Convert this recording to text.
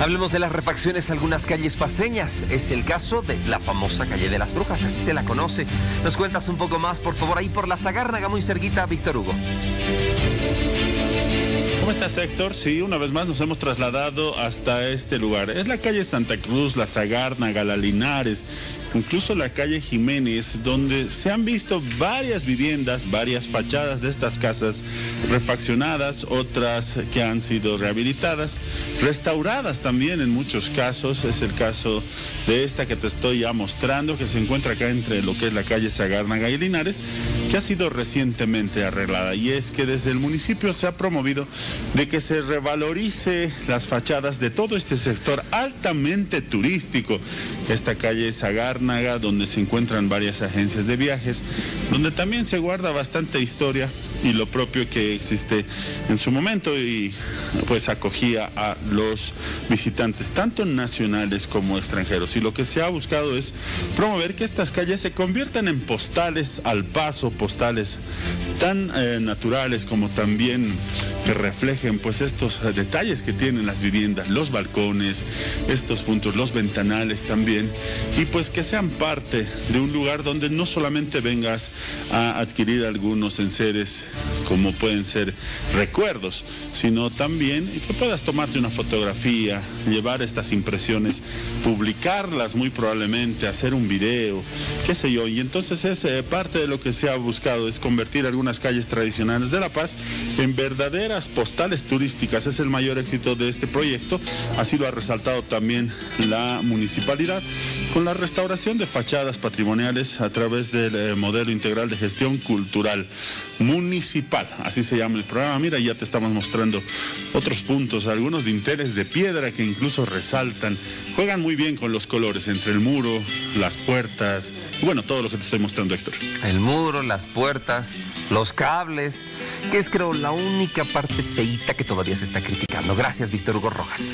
Hablemos de las refacciones a algunas calles paseñas. Es el caso de la famosa calle de las Brujas, así se la conoce. Nos cuentas un poco más, por favor, ahí por la Zagárnaga, muy cerquita, Víctor Hugo. ¿Cómo estás, Héctor? Sí, una vez más nos hemos trasladado hasta este lugar. Es la calle Santa Cruz, la Zagárnaga, la Linares, incluso la calle Jiménez, donde se han visto varias viviendas, varias fachadas de estas casas refaccionadas, otras que han sido rehabilitadas, restauradas también en muchos casos. Es el caso de esta que te estoy ya mostrando, que se encuentra acá entre lo que es la calle Zagárnaga y Linares, que ha sido recientemente arreglada. Y es que desde el municipio se ha promovido de que se revalorice las fachadas de todo este sector altamente turístico. Esta calle Zagárnaga, donde se encuentran varias agencias de viajes, donde también se guarda bastante historia y lo propio que existe en su momento y pues acogía a los visitantes, tanto nacionales como extranjeros. Y lo que se ha buscado es promover que estas calles se conviertan en postales al paso, postales tan eh, naturales como también que reflejen pues estos eh, detalles que tienen las viviendas, los balcones, estos puntos, los ventanales también, y pues que sean parte de un lugar donde no solamente vengas a adquirir algunos enseres como pueden ser recuerdos, sino también que puedas tomarte una fotografía, llevar estas impresiones, publicarlas muy probablemente, hacer un video, qué sé yo. Y entonces es eh, parte de lo que se ha buscado, es convertir algunas calles tradicionales de La Paz en verdaderas postales turísticas. Es el mayor éxito de este proyecto, así lo ha resaltado también la municipalidad, con la restauración de fachadas patrimoniales a través del eh, modelo integral de gestión cultural municipal, así se llama el programa. Mira, ya te estamos mostrando otros puntos, algunos dinteles de piedra que incluso resaltan, juegan muy bien con los colores entre el muro, las puertas, y bueno, todo lo que te estoy mostrando, Héctor. El muro, las puertas, los cables, que es creo la única parte feita que todavía se está criticando. Gracias, Víctor Hugo Rojas.